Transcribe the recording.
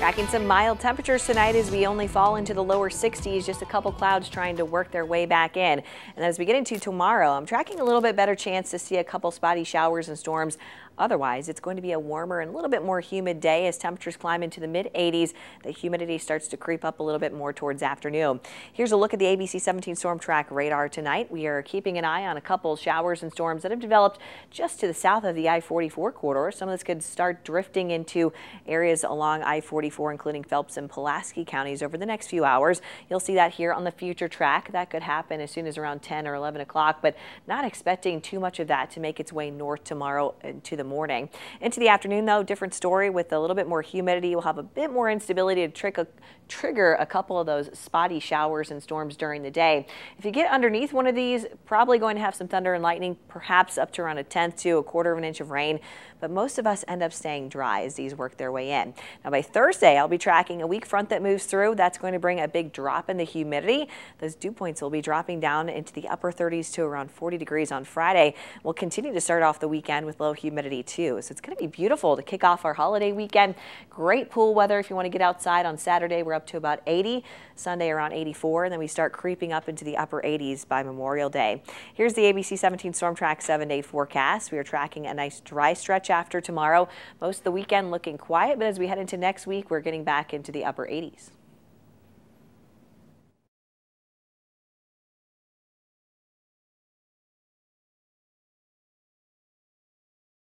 Tracking some mild temperatures tonight as we only fall into the lower 60s, just a couple clouds trying to work their way back in. And as we get into tomorrow, I'm tracking a little bit better chance to see a couple spotty showers and storms Otherwise, it's going to be a warmer and a little bit more humid day as temperatures climb into the mid 80s. The humidity starts to creep up a little bit more towards afternoon. Here's a look at the ABC 17 storm track radar tonight. We are keeping an eye on a couple showers and storms that have developed just to the south of the I-44 corridor. Some of this could start drifting into areas along I-44, including Phelps and Pulaski counties over the next few hours. You'll see that here on the future track. That could happen as soon as around 10 or 11 o'clock, but not expecting too much of that to make its way north tomorrow into the morning. Into the afternoon, though, different story with a little bit more humidity. We'll have a bit more instability to a, trigger a couple of those spotty showers and storms during the day. If you get underneath one of these, probably going to have some thunder and lightning, perhaps up to around a tenth to a quarter of an inch of rain. But most of us end up staying dry as these work their way in. Now, by Thursday, I'll be tracking a weak front that moves through. That's going to bring a big drop in the humidity. Those dew points will be dropping down into the upper 30s to around 40 degrees on Friday. We'll continue to start off the weekend with low humidity too. So it's going to be beautiful to kick off our holiday weekend. Great pool weather if you want to get outside on Saturday. We're up to about 80, Sunday around 84, and then we start creeping up into the upper 80s by Memorial Day. Here's the ABC 17 Storm Track 7-day forecast. We are tracking a nice dry stretch after tomorrow. Most of the weekend looking quiet, but as we head into next week, we're getting back into the upper 80s.